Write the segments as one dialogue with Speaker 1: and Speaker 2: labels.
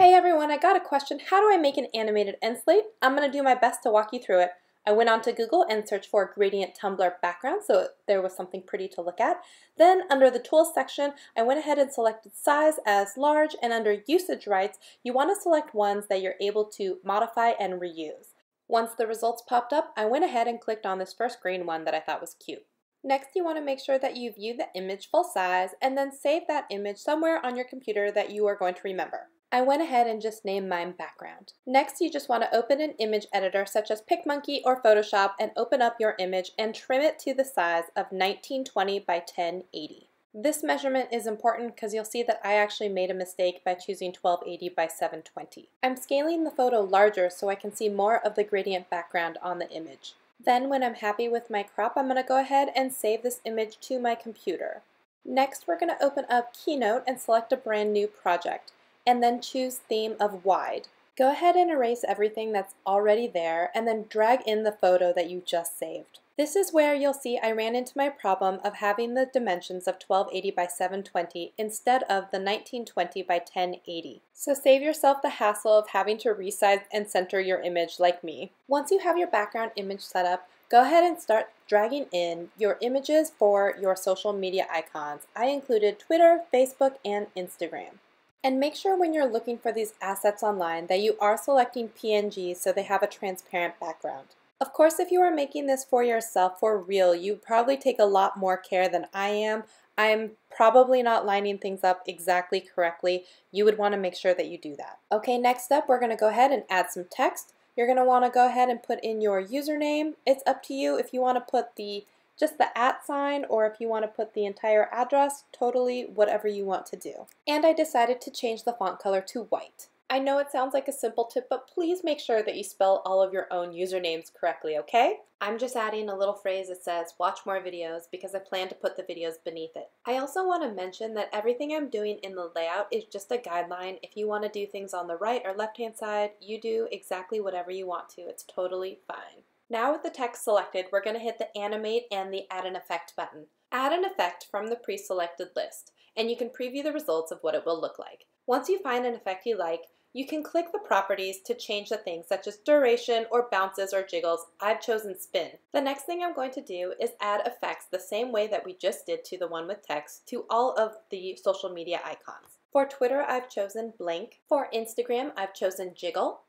Speaker 1: Hey everyone, I got a question. How do I make an animated end slate? I'm going to do my best to walk you through it. I went onto Google and searched for gradient Tumblr background so there was something pretty to look at. Then under the tools section, I went ahead and selected size as large and under usage rights, you want to select ones that you're able to modify and reuse. Once the results popped up, I went ahead and clicked on this first green one that I thought was cute. Next, you want to make sure that you view the image full size and then save that image somewhere on your computer that you are going to remember. I went ahead and just named mine background. Next, you just want to open an image editor such as PicMonkey or Photoshop and open up your image and trim it to the size of 1920 by 1080. This measurement is important because you'll see that I actually made a mistake by choosing 1280 by 720. I'm scaling the photo larger so I can see more of the gradient background on the image. Then when I'm happy with my crop, I'm going to go ahead and save this image to my computer. Next, we're going to open up Keynote and select a brand new project and then choose theme of wide. Go ahead and erase everything that's already there and then drag in the photo that you just saved. This is where you'll see I ran into my problem of having the dimensions of 1280 by 720 instead of the 1920 by 1080. So save yourself the hassle of having to resize and center your image like me. Once you have your background image set up, go ahead and start dragging in your images for your social media icons. I included Twitter, Facebook, and Instagram. And make sure when you're looking for these assets online that you are selecting PNGs so they have a transparent background. Of course, if you are making this for yourself for real, you probably take a lot more care than I am. I'm probably not lining things up exactly correctly. You would want to make sure that you do that. Okay, next up, we're going to go ahead and add some text. You're going to want to go ahead and put in your username. It's up to you if you want to put the just the at sign or if you want to put the entire address, totally whatever you want to do. And I decided to change the font color to white. I know it sounds like a simple tip, but please make sure that you spell all of your own usernames correctly, okay? I'm just adding a little phrase that says watch more videos because I plan to put the videos beneath it. I also want to mention that everything I'm doing in the layout is just a guideline. If you want to do things on the right or left hand side, you do exactly whatever you want to. It's totally fine. Now with the text selected, we're going to hit the Animate and the Add an Effect button. Add an effect from the pre-selected list, and you can preview the results of what it will look like. Once you find an effect you like, you can click the properties to change the things such as duration or bounces or jiggles. I've chosen spin. The next thing I'm going to do is add effects the same way that we just did to the one with text to all of the social media icons. For Twitter, I've chosen blink. For Instagram, I've chosen jiggle.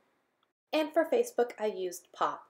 Speaker 1: And for Facebook, I used pop.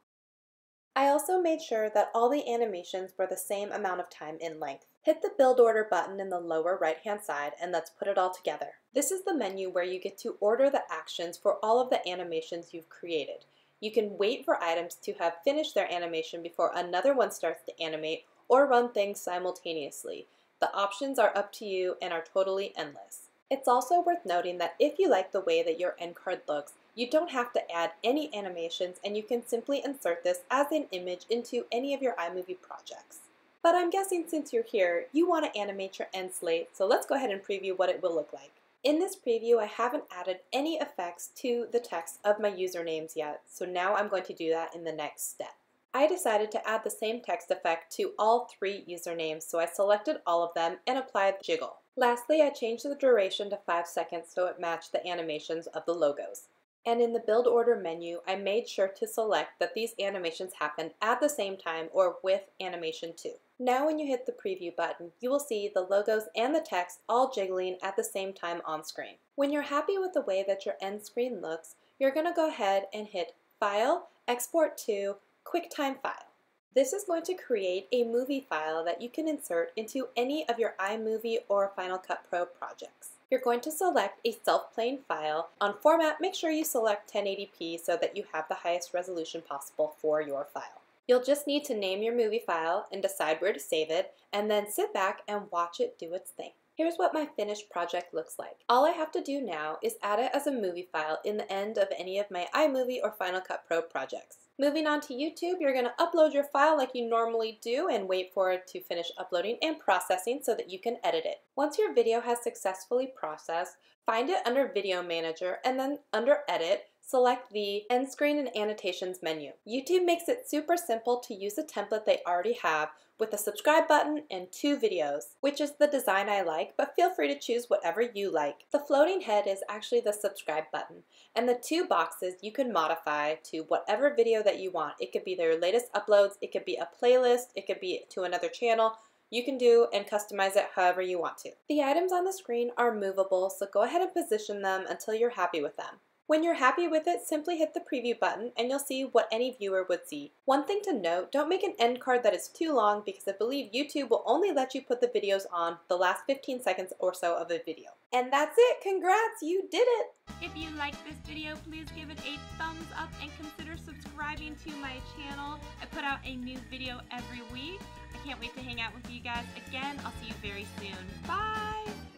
Speaker 1: I also made sure that all the animations were the same amount of time in length. Hit the build order button in the lower right hand side and let's put it all together. This is the menu where you get to order the actions for all of the animations you've created. You can wait for items to have finished their animation before another one starts to animate or run things simultaneously. The options are up to you and are totally endless. It's also worth noting that if you like the way that your end card looks, you don't have to add any animations and you can simply insert this as an image into any of your iMovie projects. But I'm guessing since you're here, you want to animate your end slate, so let's go ahead and preview what it will look like. In this preview, I haven't added any effects to the text of my usernames yet, so now I'm going to do that in the next step. I decided to add the same text effect to all three usernames, so I selected all of them and applied Jiggle. Lastly, I changed the duration to 5 seconds so it matched the animations of the logos. And in the build order menu, I made sure to select that these animations happen at the same time or with animation 2. Now when you hit the preview button, you will see the logos and the text all jiggling at the same time on screen. When you're happy with the way that your end screen looks, you're going to go ahead and hit File, Export to, QuickTime File. This is going to create a movie file that you can insert into any of your iMovie or Final Cut Pro projects you're going to select a self-playing file. On format, make sure you select 1080p so that you have the highest resolution possible for your file. You'll just need to name your movie file and decide where to save it, and then sit back and watch it do its thing. Here's what my finished project looks like. All I have to do now is add it as a movie file in the end of any of my iMovie or Final Cut Pro projects. Moving on to YouTube, you're going to upload your file like you normally do and wait for it to finish uploading and processing so that you can edit it. Once your video has successfully processed, find it under Video Manager and then under Edit, select the End Screen and Annotations menu. YouTube makes it super simple to use a template they already have with a subscribe button and two videos, which is the design I like, but feel free to choose whatever you like. The floating head is actually the subscribe button, and the two boxes you can modify to whatever video that you want. It could be their latest uploads, it could be a playlist, it could be to another channel, you can do and customize it however you want to. The items on the screen are movable, so go ahead and position them until you're happy with them. When you're happy with it, simply hit the preview button and you'll see what any viewer would see. One thing to note, don't make an end card that is too long because I believe YouTube will only let you put the videos on the last 15 seconds or so of a video. And that's it! Congrats! You did it!
Speaker 2: If you liked this video, please give it a thumbs up and consider subscribing to my channel. I put out a new video every week. I can't wait to hang out with you guys again. I'll see you very soon. Bye!